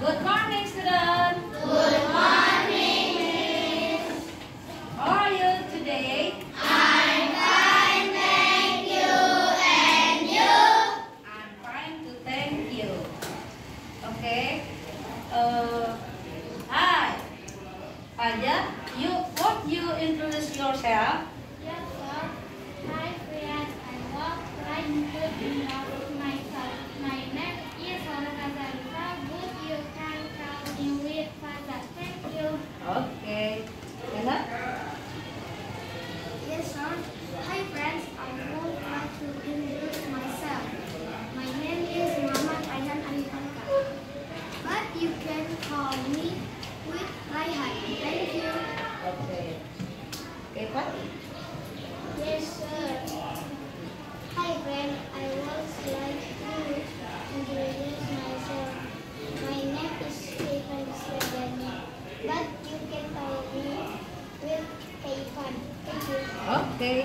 Good morning, student. Good morning. How are you today? I'm fine, thank you. And you? I'm fine to thank you. Okay. Uh, hi. Fajar, you what you introduce yourself? Yes, sir. Hi, friends. I walk right good enough myself. My name is Sarah Nazarita. Good, you can call me with Father. Thank you. Okay. Enak? Yes, sir. Hi, friends. I would like to introduce myself. My name is Muhammad Rayhan Arifanka. But you can call me with Rayhan. Thank you. Okay. Pati. Yes, sir. Hi, friend. I would like to introduce myself. My name is Stephen Sredani. But you can call me with Kaipan. Thank you. Okay.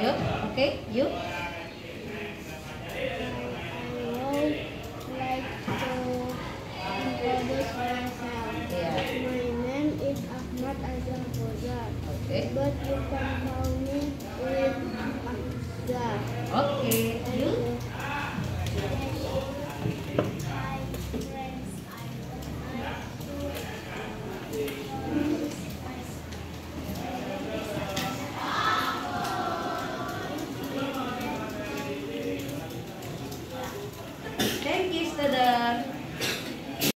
You? Okay, you? But you can